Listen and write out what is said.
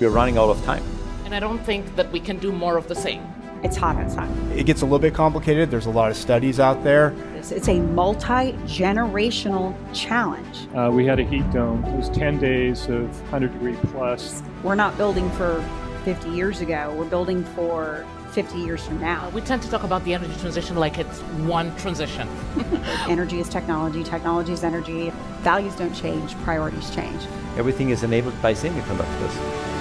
we're running out of time. And I don't think that we can do more of the same. It's hot outside. It gets a little bit complicated. There's a lot of studies out there. It's, a multi generational challenge. Uh, we had a heat dome. It was 10 days of 100 degree plus. We're not building for 50 years ago, we're building for 50 years from now. We tend to talk about the energy transition like it's one transition. energy is technology, technology is energy. Values don't change, priorities change. Everything is enabled by semiconductors.